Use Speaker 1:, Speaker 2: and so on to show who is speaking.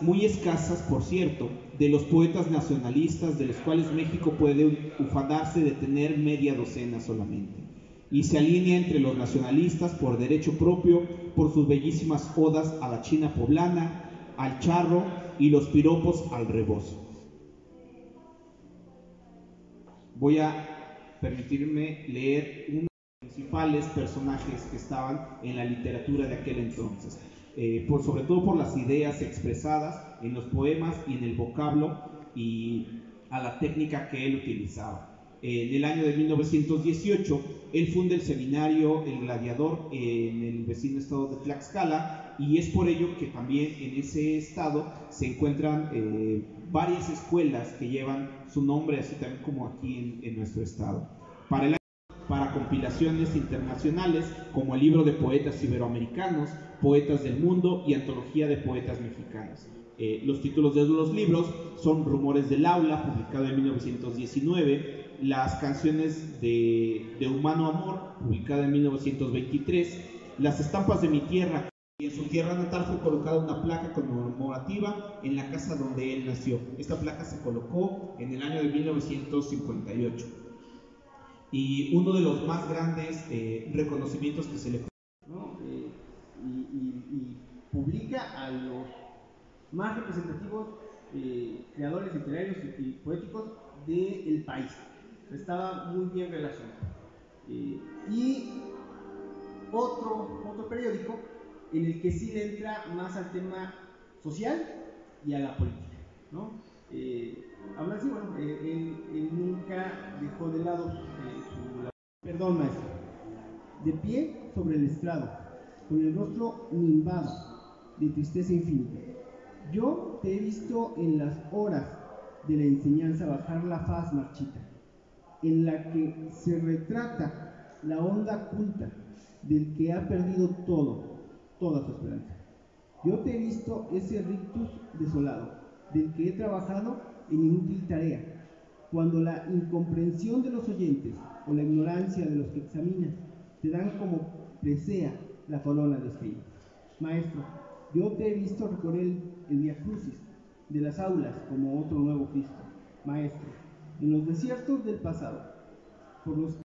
Speaker 1: Muy escasas, por cierto, de los poetas nacionalistas de los cuales México puede ufanarse de tener media docena solamente. Y se alinea entre los nacionalistas por derecho propio, por sus bellísimas odas a la China poblana, al charro y los piropos al rebozo. Voy a permitirme leer los principales personajes que estaban en la literatura de aquel entonces. Eh, por, sobre todo por las ideas expresadas en los poemas y en el vocablo y a la técnica que él utilizaba. en el año de 1918, él funda el seminario El Gladiador en el vecino estado de Tlaxcala y es por ello que también en ese estado se encuentran eh, varias escuelas que llevan su nombre, así también como aquí en, nuestro estado. Para el compilaciones internacionales como el libro de poetas iberoamericanos, Poetas del Mundo y Antología de Poetas Mexicanos. Eh, los títulos de los libros son Rumores del Aula, publicado en 1919, Las canciones de, de Humano Amor, publicada en 1923, Las estampas de mi tierra, y en su tierra natal fue colocada una placa conmemorativa en la casa donde él nació. Esta placa se colocó en el año de 1958 y uno de los más grandes eh, reconocimientos que se le
Speaker 2: ¿no? eh, y, publica a los más representativos eh, creadores literarios y, poéticos del país. Estaba muy bien relacionado. Y otro, otro periódico en el que sí le entra más al tema social y a la política. ¿no? Así, bueno, eh, él, él, nunca dejó de lado eh, su... Perdón, maestro. De pie sobre el estrado, con el rostro nimbado de tristeza infinita. Yo te he visto en las horas de la enseñanza bajar la faz marchita, en la que se retrata la onda culta del que ha perdido todo, toda su esperanza. Yo te he visto ese rictus desolado, del que he trabajado en inútil tarea, cuando la incomprensión de los oyentes o la ignorancia de los que examinan te dan como presea la corona de estrellas. Maestro, yo te he visto recorrer el, Via Crucis de las aulas como otro nuevo Cristo. Maestro, en los desiertos del pasado, por los